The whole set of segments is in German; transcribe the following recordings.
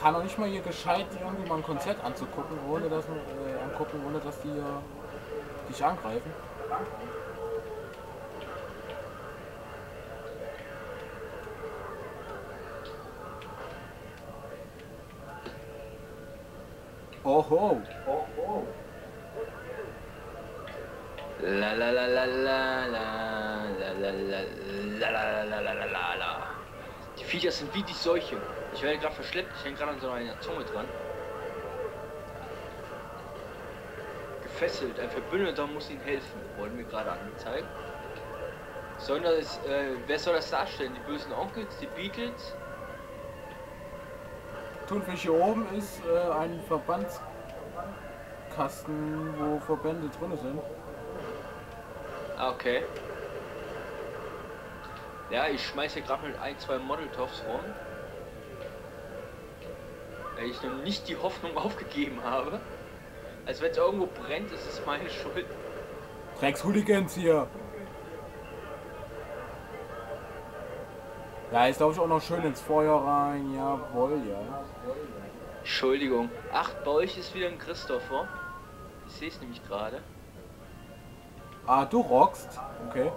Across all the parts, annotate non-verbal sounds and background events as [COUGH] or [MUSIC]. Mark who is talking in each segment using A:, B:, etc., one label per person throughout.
A: kann doch nicht mal hier gescheit irgendwie mal ein Konzert anzugucken, ohne dass äh, angucken, ohne dass die äh, dich angreifen. Oho.
B: La la la la la la la la la la la la la la la la Die Viecher sind wie die Seuche. Ich werde gerade verschleppt, ich hänge gerade an so einer Zunge dran. Gefesselt, ein Verbündeter muss ihnen helfen, wurde mir gerade angezeigt. Sollen das, äh, wer soll das darstellen? Die bösen Onkels, die Beatles?
A: Thunfisch hier oben ist äh, ein Verbandskasten, wo Verbände drin sind.
B: Ah, okay. Ja, ich schmeiße gerade mit ein, zwei Modeltoffs rum. Weil ich noch nicht die Hoffnung [LAUGHS] aufgegeben habe. Als wenn es irgendwo brennt, ist es meine Schuld.
A: Drecks Hooligans hier. Ja, jetzt glaube ich auch noch schön ins Feuer rein. Jawohl, ja.
B: Entschuldigung. Ach, bei euch ist wieder ein Christopher. Ich sehe es nämlich gerade.
A: Ah, du rockst. Okay.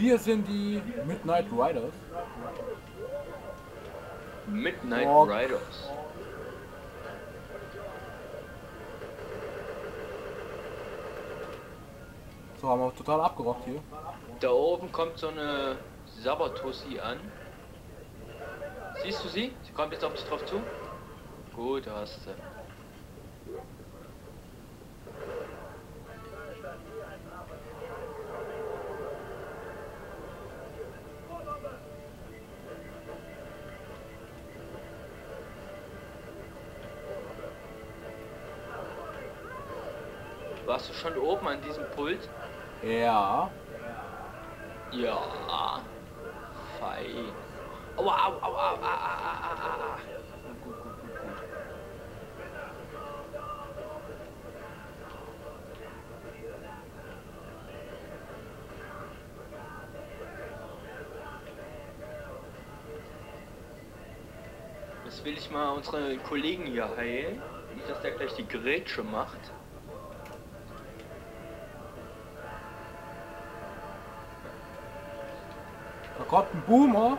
A: Wir sind die Midnight Riders.
B: Midnight
A: Rock.
B: Riders.
A: So, haben wir total abgerockt hier.
B: Da oben kommt so eine Sabatussi an. Siehst du sie? Sie kommt jetzt auf dich drauf zu. Gut, da hast du. Warst du schon oben an diesem Pult?
A: Ja.
B: Ja. Fein. Aua, au, au, au, au, au, Gut, gut, gut, gut. Jetzt will ich mal unsere Kollegen hier heilen. Nicht, dass der gleich die Grätsche macht.
A: Da kommt ein Boomer.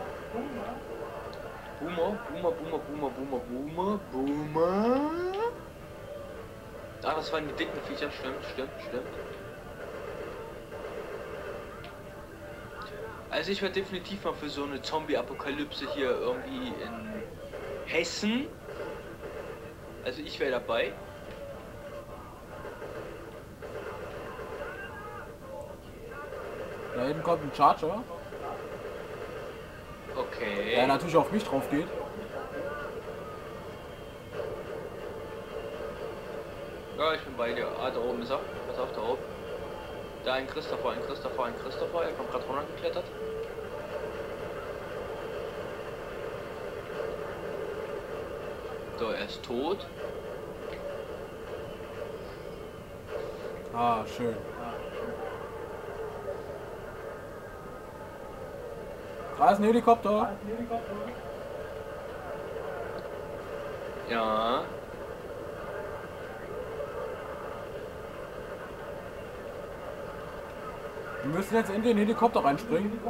B: Boomer, Boomer, Boomer, Boomer, Boomer, Boomer, Boomer. Ah, das waren die dicken Viecher, stimmt, stimmt, stimmt. Also ich werde definitiv mal für so eine Zombie-Apokalypse hier irgendwie in Hessen. Also ich wäre dabei.
A: Da hinten kommt ein Charger,
B: Okay.
A: der natürlich auf mich drauf geht.
B: Ja, ich bin bei dir. Ah, da oben ist er. Pass auf, da oben. Da ein Christopher, ein Christopher, ein Christopher. Er kommt gerade runtergeklettert. So, er ist tot.
A: Ah, schön. Da ist ein Helikopter.
B: Ja.
A: Wir müssen jetzt in den Helikopter reinspringen.